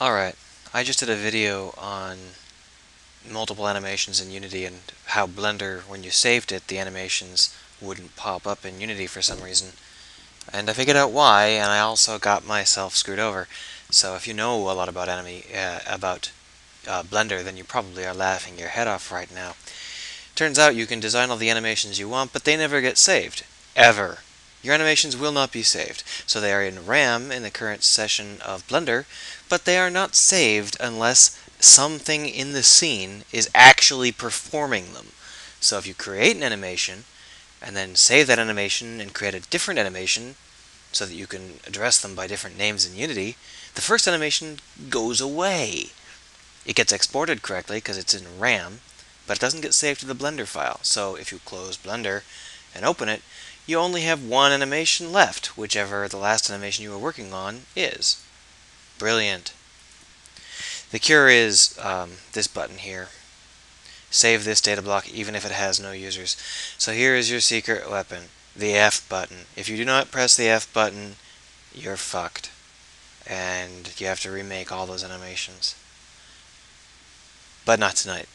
Alright, I just did a video on multiple animations in Unity and how Blender, when you saved it, the animations wouldn't pop up in Unity for some reason. And I figured out why, and I also got myself screwed over. So if you know a lot about anime, uh, about uh, Blender, then you probably are laughing your head off right now. Turns out you can design all the animations you want, but they never get saved. Ever. Your animations will not be saved. So they are in RAM in the current session of Blender, but they are not saved unless something in the scene is actually performing them. So if you create an animation and then save that animation and create a different animation so that you can address them by different names in Unity, the first animation goes away. It gets exported correctly because it's in RAM, but it doesn't get saved to the Blender file. So if you close Blender and open it, you only have one animation left, whichever the last animation you were working on is. Brilliant. The cure is um, this button here. Save this data block even if it has no users. So here is your secret weapon, the F button. If you do not press the F button, you're fucked. And you have to remake all those animations. But not tonight.